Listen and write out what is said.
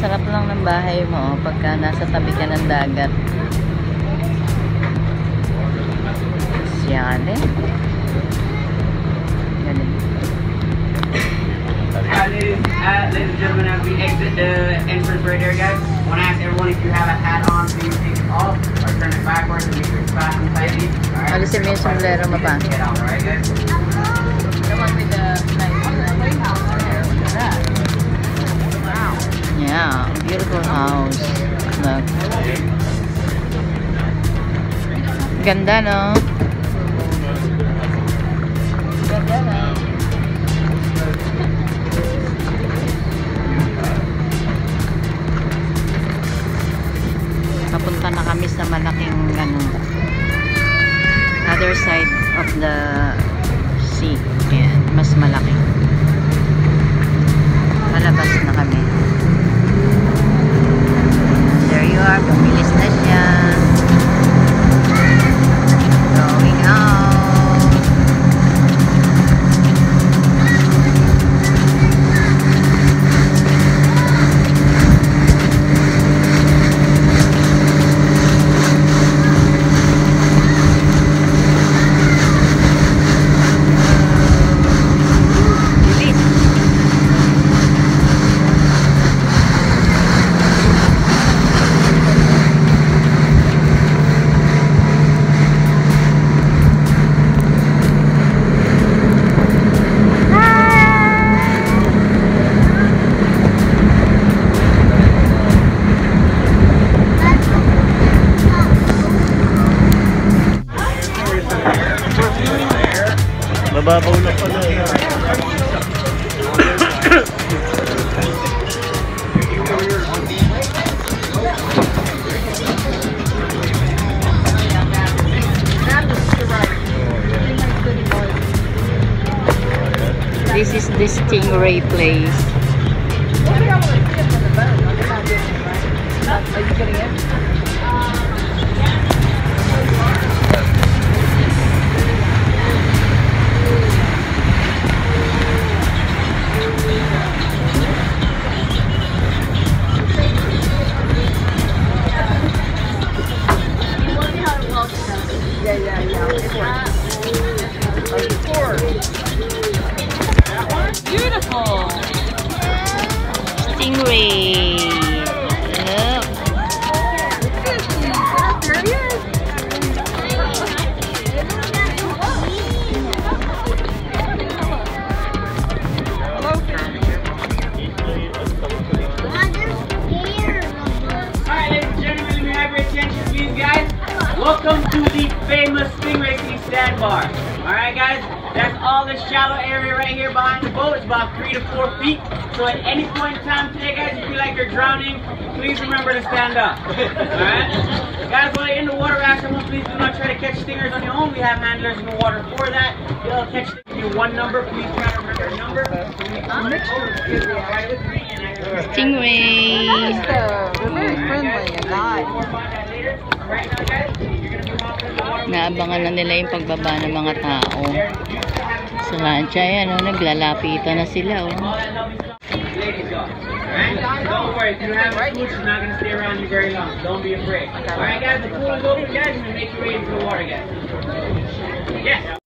sarap lang ng bahay mo oh, pagka nasa tabi ka ng dagat yan eh galing Uh, ladies, uh, and gentlemen, as we exit the entrance right there, guys, I want to ask everyone if you have a hat on, please take it off or turn it backwards and make sure it's fastened tightly. Alisin mo yung sombrero mo pa. Alright, guys? Yeah, beautiful house. Look. Ganda, no? Ganda, no? Napunta na kami sa malaking ano, other side of the na pala eh. This is the Stingray place. are you getting stingray. attention, please, guys. Welcome to the famous. Alright guys, that's all the shallow area right here behind the boat. It's about three to four feet. So at any point in time today guys, if you feel like you're drowning, please remember to stand up. Alright? Guys, while you're in the water, ask someone please do not try to catch stingrays on your own. We have handlers in the water for that. They'll catch you one number, please try to remember your number. Stingray. They're very friendly and nice. Right now, guys. naabangan na nila yung pagbaba ng mga tao sa lancha yan oh, naglalapitan na sila oh. Alright? Don't worry, if you have food, she's not going to stay around you very long. Don't be afraid. Alright guys, the pool is open guys, and make your way into the water guys. Yeah.